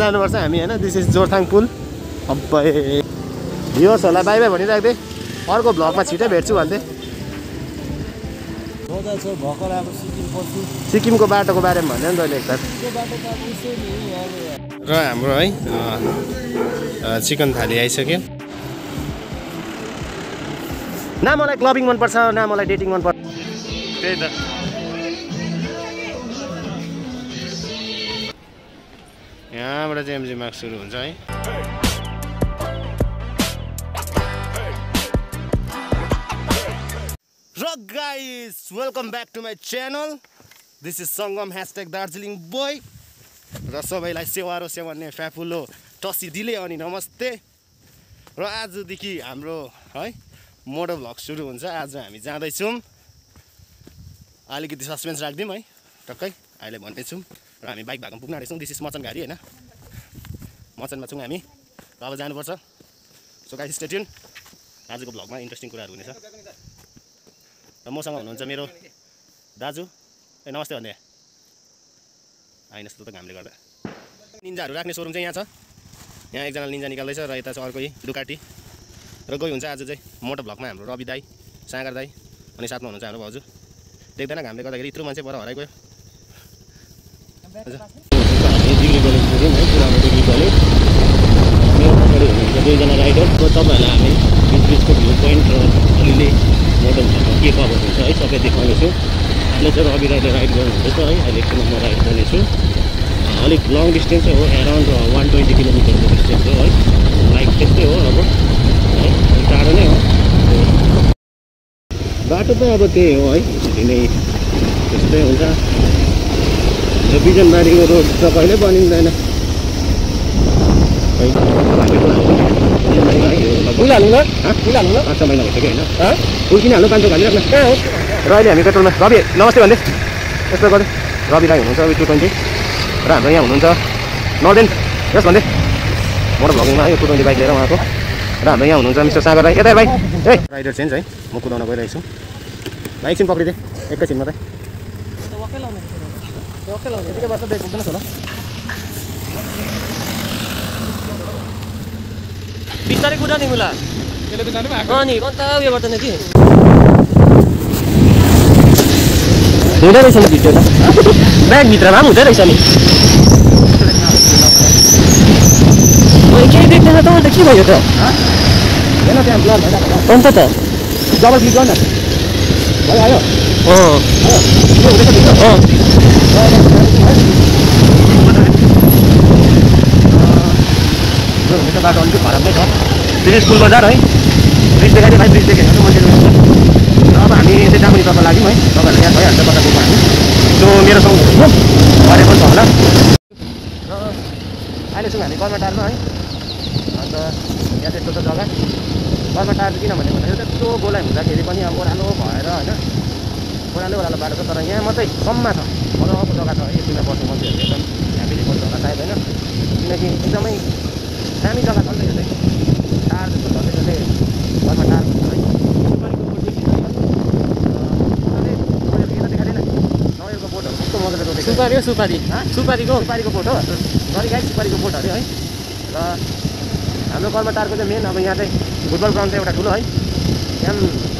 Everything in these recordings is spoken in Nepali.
जानुपर्छ हामी होइन? दिस इज जोरथाङ पुल। अब्बै भ्युवर्सहरूलाई बाई बाई भनिरहेको थिएँ अर्को भ्लगमा छिटै भेट्छु अब पस्छु सिक्किमको बाटोको बारेमा भन्यो नि तैँले एकताल। त अब नि अब। र हाम्रो है चिकन थाली आइसक्यो। न मलाई क्लबिङ मनपर्छ न मलाई डेटिङ मनपर्छ त्यही त। यहाँबाट चाहिँ एमजी मार्क्स सुरु हुन्छ है। र guys welcome back to my channel this is Sangam hashtag Darjeeling boy र सबैलाई सेवारो सेवन्ने फ्याफुलो टसी दिले अनि नमस्ते। र आजदेखि हाम्रो है मोटो भ्लग सुरु हुन्छ। आज हामी जाँदैछौँ। अलिकति सस्पेन्स राखिदिउँ है टक्कै। अहिले भन्दैछौँ। र हामी बाइक भएको पुग्न आँटेछौँ। दिस इज मचन गाडी होइन? मचनमा छौँ हामी। र अब जानुपर्छ। सो गाइस स्टेट्युन आजको भ्लगमा इन्ट्रेस्टिङ कुराहरू हुनेछ। र मसँग हुनुहुन्छ मेरो दाजु। ए नमस्ते भन्दै। आइन जस्तो त घामले गर्दा। निन्जाहरू राख्ने सोरुम चाहिँ यहाँ छ। यहाँ एकजना निन्जा निकाल्दैछ र यता चाहिँ अर्को डुकाटी। र गई हुन्छ आज चाहिँ मोटो भ्लगमा हाम्रो रवि दाई सागर दाई अनि साथमा हुनुहुन्छ हाम्रो भाउजू। देख्दैन घामले गर्दाखेरि यत्रो मान्छे पर हराइ गयो हजुर। हामी डिग्री कलेज पुग्यौँ है पुरानो डिग्री कलेज मेरो पछाडि हुनुहुन्छ दुईजना राइडर र तपाईँहरूलाई हामी बिच बिचको भ्यू पोइन्ट र अलिअलि मोडल के कभर हुन्छ है सबै देखाउनेछु अहिले चाहिँ रवि राईले राइड गर्नुहुँदैछ है अहिले म राइड गर्नेछु अलिक लङ डिस्टेन्स हो एराउन्ड वान ट्वेन्टी किलोमिटरको डिस्टेन्स हो है बाइक त्यस्तै हो अब है टाढो नै हो बाटो त अब त्यही हो है यसरी नै त्यस्तै हुन्छ यो बिजनबारीको रोड त कहिल्यै बनिँदैन। है, हाल्नु ल हँ? हाल्नु ल पाँच छ महिना भइसक्यो होइन? हँ? फुल किन पाँच सौ कहाँ हो? र अहिले हामी पेट्रोलमा रवि नमस्ते भन्दै। यस्तो गर्दै। रवि राई हुनुहुन्छ टु ट्वेन्टी र हाम्रो यहाँ हुनुहुन्छ नर्देन। यस भन्दै। मोटर भ्लगिङमा है टु ट्वेन्टी बाइक लिएर उहाँको। र हाम्रो यहाँ हुनुहुन्छ मिस्टर सागर राई। यता भाइ। ए। राइडर चेन्ज है। म कुदाउन गइरहेको छु। भाइ एकछिन पक्रिदिएँ एकैछिन मात्रै बिस्तारै कुदा नि मुला नि उयो गर्दैन कि हुँदो रहेछ नि भिडियो त ब्यागभित्रमा पनि हुँदै रहेछ नि केही देख्दैन त अन्त के भयो त अन्त त डबल क्लिक गर्न हुँदैछ भिडियो अँ हुने बाटो अलिकति नै छ स्कुल बजार है ब्रिज देखाइदियो भाइ ब्रिज देखेन त मान्छेले र अब हामी चाहिँ डामुनीतर्फ लाग्यौँ है तपाईँहरूलाई याद भइहाल्छ पुग्नु हामी सो मेरो सँग घरे पनि छ होला र अहिले छौँ हामी कर्मटारमा है अन्त यहाँ त्यस्तो छ जग्गा कर्मटार किनभने भन्दाखेरि त्यस्तो गोलाइ हुँदाखेरि पनि अब ओह्रालो भएर होइन ओह्रालो ओह्रालो बाटो छ तर यहाँ मात्रै कममा छ। मजाको जग्गा छ एकदिनमा बस्ने मान्छेहरू एकदम ह्याप्पीली बस्छ होला सायद होइन। किनकि एकदमै दामी जग्गा छ नि त यो चाहिँ। टार जस्तो छ त्यसले घरमा टार हुन्छ है नगरको बोटहरू कस्तो मजाले रोपेको। सुपारी हो सुपारी। हँ? सुपारीको। सुपारीको बोट हो। सरी गाई सुपारीको बोट अरे है। र हाम्रो कर्मटारको चाहिँ मेन अब यहाँ चाहिँ फुटबल ग्राउन्ड चाहिँ एउटा ठुलो है। यहाँ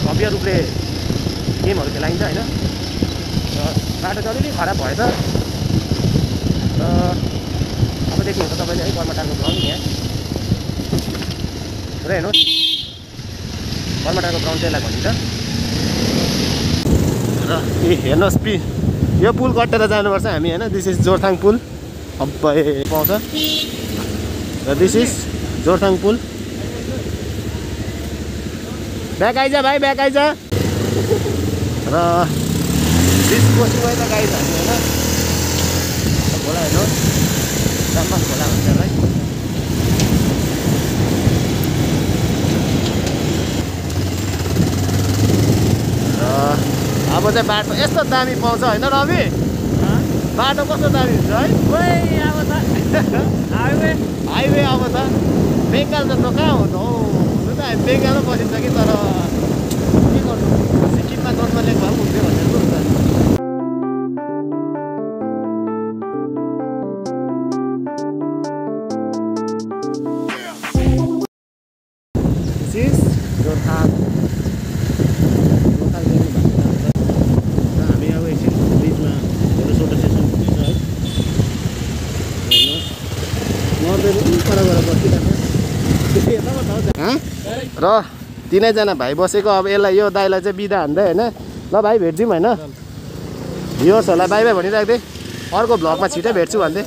भव्य रूपले गेमहरू खेलाइन्छ होइन। बाटो चाहिँ अलिअलि खराब भएछ। र अब देख्नुहुन्छ तपाईँले है कर्मटारको ग्राउन्ड यहाँ। र हेर्नुहोस् कर्मटारको ग्राउन्ड चाहिँ यसलाई भनिन्छ। र ए हेर्नुहोस् पि यो पुल कटेर जानुपर्छ हामी होइन। दिस इज जोरथाङ पुल। अब्बै पाउँछ। र दिस इज जोरथाङ पुल। ब्याक आइज भाइ ब्याक आइज। र दिस कोसिङ त गाइज हामी होइन। खोला हेर्नुहोस् जाम्पास खोला भन्छ है र अब चाहिँ बाटो यस्तो दामी पाउँछ होइन रवि? बाटो कस्तो दामी हुन्छ है? अब त हाइवे हाइवे अब त। बेङ्गाल जस्तो कहाँ हो त हौ हुनु त हामी बेङ्गालमा बसिन्छ कि तर के गर्नु? सिक्किममा र तिनैजना भाइ बसेको अब यसलाई यो दाइलाई चाहिँ बिदा हान्दै होइन? ल भाइ भेट्छौँ होइन? भ्युवर्सहरूलाई बाई बाई थिएँ अर्को भ्लगमा छिटै भेट्छु भन्दै।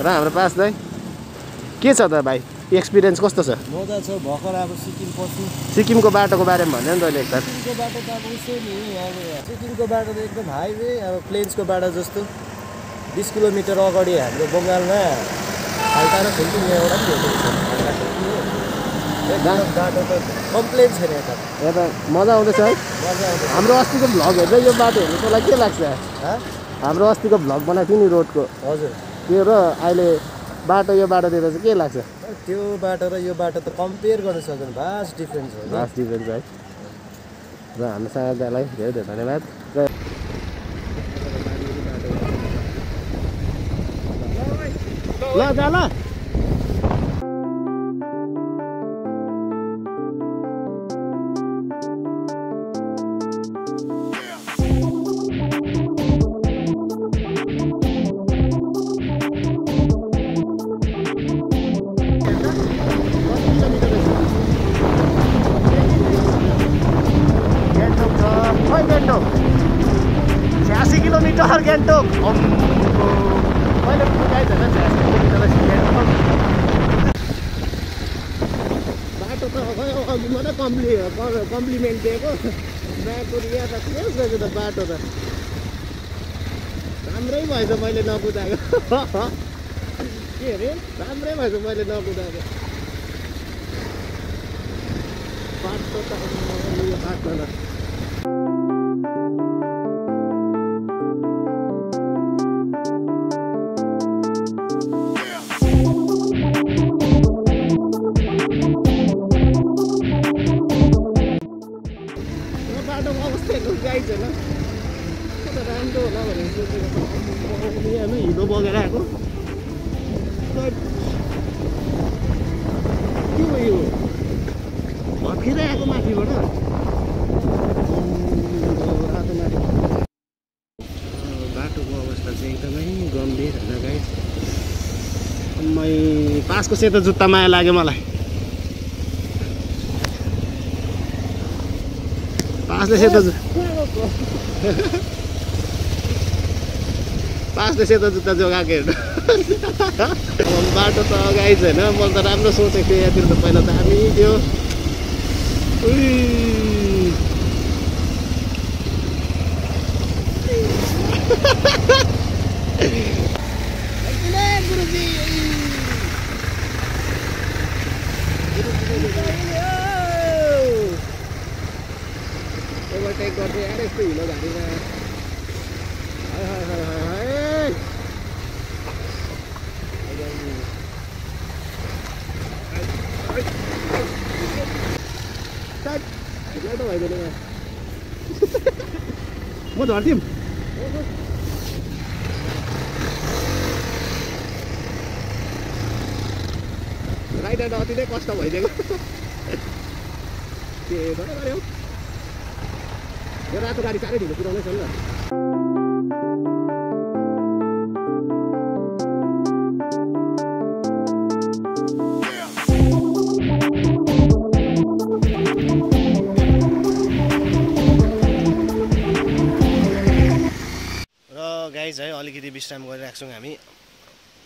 र हाम्रो पास दाइ के छ त भाइ? एक्सपिरियन्स कस्तो छ? मजा छ भर्खर अब सिक्किम पस्छु सिक्किमको बाटोको बारेमा भन्यो नि तैँले एकताल। सिक्किमको बाटो त अब उसै नि अब सिक्किमको बाटो त एकदम हाइवे अब प्लेन्सको बाटो जस्तो। बिस किलोमिटर अगाडि हाम्रो बङ्गालमा खाल्टा र खुल्टी यहाँबाट पनि भेटेको छ खाल्टा खुल्टी हो एकदम बाटो त कम्प्लेन छैन यता मजा आउँदैछ है? हाम्रो अस्तिको भ्लग हेर्दै यो बाटो हेर्नु तँलाई के लाग्छ? हँ? हाम्रो अस्तिको भ्लग बनाएको थियो नि रोडको। हजुर। त्यो र अहिले बाटो यो बाटो दिँदा चाहिँ के लाग्छ? त्यो बाटो र यो बाटो त कम्पेयर गर्न सक्दैन भास्ट डिफ्रेन्स हो लास्ट डिफरेन्स है। र हाम्रो साथीलाई धेरै धेरै धन्यवाद। र ल जा ल। कम्प्लिमेन्ट दिएको बाटो यहाँ त के रहेछ त बाटो त राम्रै भएछ मैले नकुदाएको के अरे राम्रै भएछ मैले नकुदाएको बाटो त बाटो त यहाँ हिँडो बगेर आएको। के हो यो? भर्खिँदै आएको माथिबाट। बाटोको अवस्था चाहिँ एकदमै गम्भीर होइन गाई मै पासको सेतो जुत्ता माया लाग्यो मलाई। पासले सेतो जु पासले सेतो जुत्ता जोगाएको हेर्नु बाटो त अगाडि छैन मैले त राम्रो सोचेको थिएँ यहाँतिर त पहिला हामी थियो? ओभरटेक गर्दै यार यस्तो हिलो घारीमा Đón tim. राइडर अति नै कष्ट भइदिएको। के गऱ्यो यो रातो गाडी साह्रै ढिलो कुदाउँदैछ नि त विश्राम गरिरहेको छौँ हामी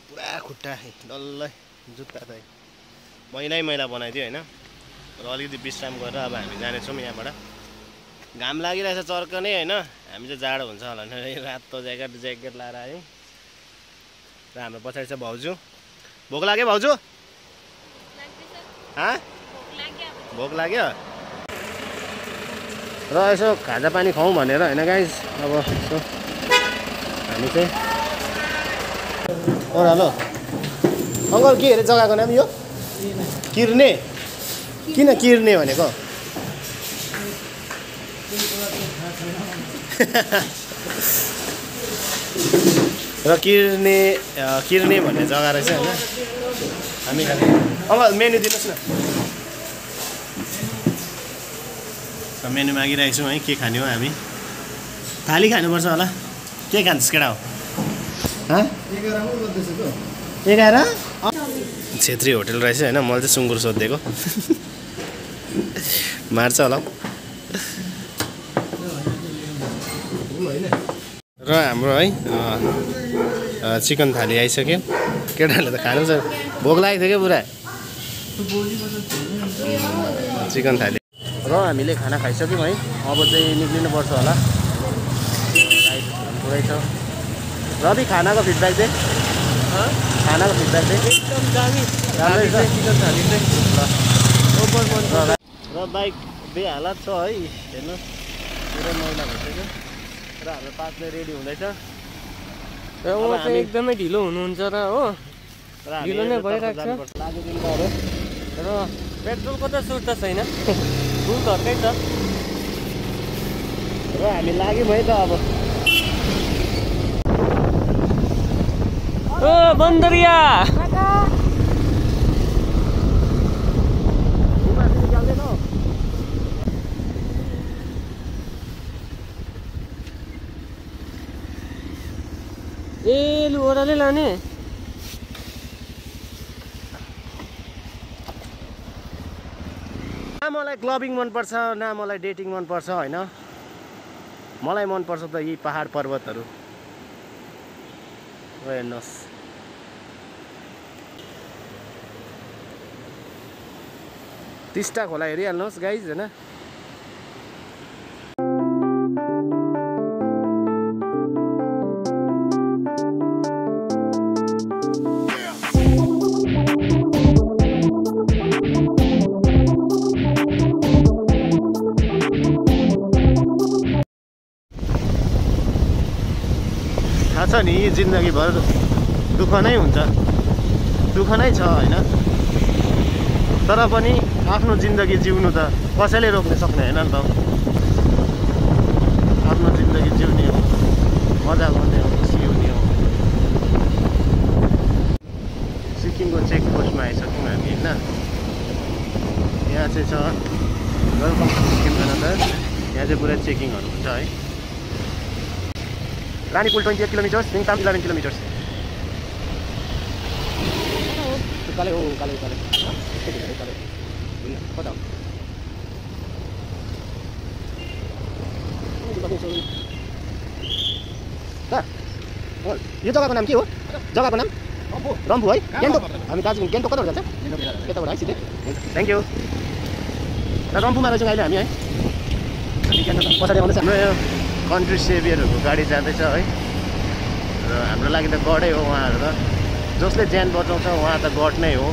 पुरा खुट्टा डल्लै जुत्ता त मैलै मैला बनाइदियो होइन। र अलिकति विश्राम गरेर अब हामी जानेछौँ यहाँबाट। घाम लागिरहेछ चर्क नै होइन। हामी चाहिँ जाडो हुन्छ होला भनेर रातो ज्याकेट ज्याकेट लाएर आयौँ। र हाम्रो पछाडि चाहिँ भाउजू। भोक लाग्यो भाउजू? हाँ? भोक लाग्यो र यसो खाजा पानी खुवाउँ भनेर होइन गाइज अब यसो हामी चाहिँ ओह्रालो अङ्कल के अरे जग्गाको नाम यो? किर्ने। किन किर्ने भनेको? र किर्ने किर्ने भन्ने जग्गा रहेछ होइन। हामी खाने। अङ्कल मेन्यू दिनुहोस् न। र मेन्यू मागिरहेको छौँ है के खाने हो हामी। थाली खानुपर्छ होला। के खान्छस् केटा हाँ? एघार? छेत्री होटेल रहेछ होइन मैले चाहिँ सुँगुर सोधिदिएको मार्छ होला। र हाम्रो है चिकन थाली आइसक्यो। केटाहरूले त खानु छ। भोक लागेको थियो क्या पुरा? चिकन थाली। र हामीले खाना खाइसक्यौँ है। अब चाहिँ निक्लिनुपर्छ होला। रवि खानाको फिडब्याक चाहिँ खानाको फिडब्याक चाहिँ एकदम दामी। राम्रै छ। चिकन थाली चाहिँ ओभर मन र बाइक बेहालत छ है। हेर्नु पुरै मैला भइसक्यो। र हाम्रो पाँचले रेडी हुँदैछ। र उहाँ चाहिँ एकदमै ढिलो हुनुहुन्छ र हो। ढिलो नै भइरहेको छ। र पेट्रोलको त सुर्ता छैन। फुल घरकै छ। र हामी लाग्यौँ है त अब। बन्दरिया ए लु ओह्रालै लाने न मलाई क्लबिङ मनपर्छ न मलाई डेटिङ मनपर्छ होइन? मलाई मनपर्छ त यी पहाड पर्वतहरू हेर्नुहोस् टिस्टा खोला हेरिहाल्नुहोस् गाइज होइन? थाहा छ नि जिन्दगीभर दुःख नै हुन्छ। दुःख नै छ होइन? तर पनि आफ्नो जिन्दगी जिउनु त कसैले रोक्न सक्ने होइन नि त आफ्नो जिन्दगी जिउने हो मजा गर्ने हो हुने हो। सिक्किमको चेक पोस्टमा आइसक्यौँ हामी होइन? यहाँ चाहिँ छ वेलकम टु सिक्किम जनता यहाँ चाहिँ पुरा चेकिङहरू हुन्छ है। Ranipool twenty eight kilometres Singtam eleven kilometres. उकालै हो उकालै उकालै उकालै कता हो यो जग्गाको नाम के हो जग्गाको नाम रम्फू है गान्तोक हामी दार्जिलिङ गान्तोक कताबाट जान्छ यताबाट है सिधै थ्याङ्क यू र रम्फूमा रहेछौँ अहिले हामी है पछाडि आउँदैछ हाम्रो यो कन्ट्री सेभियरहरूको गाडी जाँदैछ है र हाम्रो लागि त गडै हो उहाँहरू त जसले ज्यान बचाउँछ उहाँ त गड नै हो।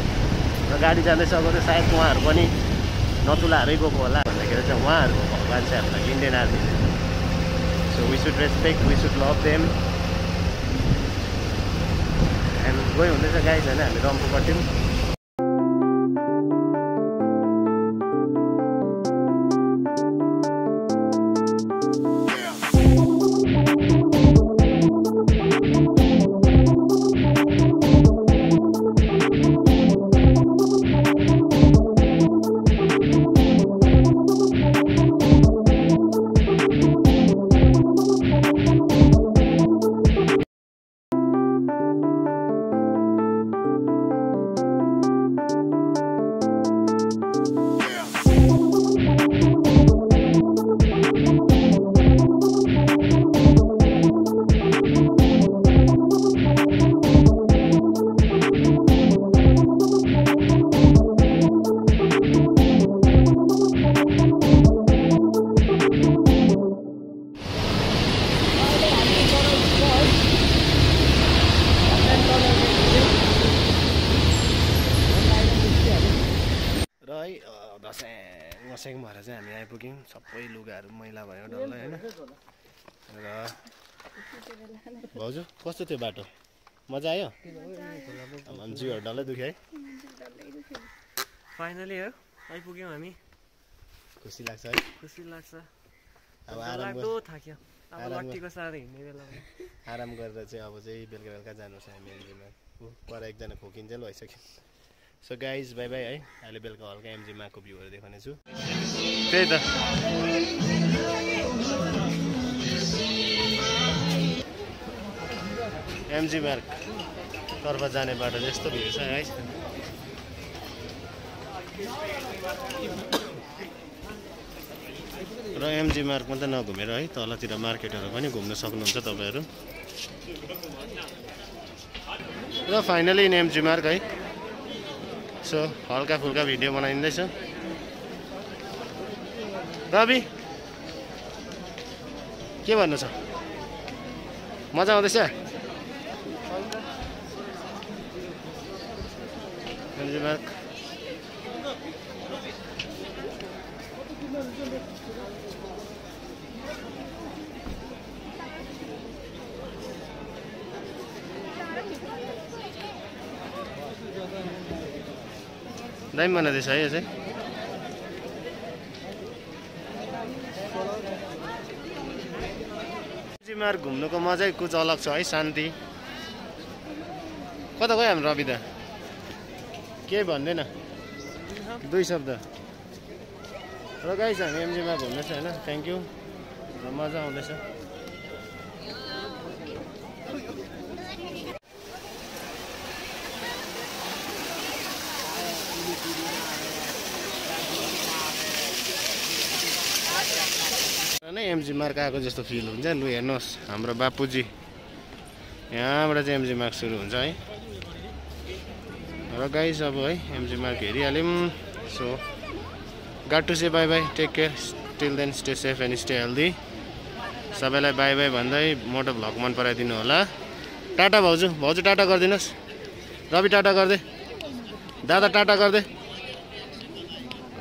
र गाडी जाँदैछ अब चाहिँ सायद उहाँहरू पनि नथुलाहरूै गएको होला भन्दाखेरि चाहिँ उहाँहरूको भगवान् चाहिँ हाम्रो Indian army so we should respect we should love them and गइ हुँदैछ गाइज होइन? हामी रम्फूपट्टि पनि दस्याङ भएर चाहिँ हामी आइपुग्यौँ। सबै लुगाहरू मैला भयो डल्लै होइन। र भाउजू कस्तो थियो बाटो? मजा आयो? जिउहरू डल्लै दुख्यो है। फाइनली हो आइपुग्यौँ हामी। खुसी लाग्छ है। खुसी लाग्छ। अब आराम थाक्यो। अब साह्रो हिँड्ने बेलामा आराम गरेर चाहिँ अब चाहिँ बेलुका बेलुका जानु छ हामी पर एकजना खोकिन्जेल भइसक्यो। सो गाइज बाई बाई है अहिले बेलुका हल्का एमजीमाको भ्यूहरू देखाउने छु। त्यही त। एमजी मार्ग तर्फ जाने बाटो यस्तो भ्यू छ है? र एमजी मार्क मात्रै नघुमेर है? तलतिर मार्केटहरू पनि घुम्न सक्नुहुन्छ तपाईँहरू। र finally in M G Marg है? सो हल्का फुल्का भिडियो बनाइँदैछ। रवि के भन्नु छ? मजा आउँदैछ? एमजी दामी बनाइदिएछ है यो चाहिँ मार्ग घुम्नुको मजै कुछ अलग छ है शान्ति कता गयो हाम्रो रवि दा केही भन्दैन दुई शब्द र गाइस हामी एमजीमा घुम्दैछ होइन थ्याङ्क यू मजा आउँदैछ नै एमजी मार्क आएको जस्तो फिल हुन्छ। लु हेर्नुहोस् हाम्रो बापुजी। यहाँबाट चाहिँ एमजी मार्क सुरु हुन्छ है। र गाइस अब है M G Marg हेरिहाल्यौँ। So got to say bye bye take care till then stay safe and stay healthy सबैलाई बाई बाई भन्दै मोटो भ्लग मन पराइदिनु होला। टाटा भाउजू भाउजू टाटा गरिदिनुहोस्। रवि टाटा गरिदे। दादा टाटा गरिदे।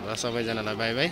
र सबैजनालाई बाई बाई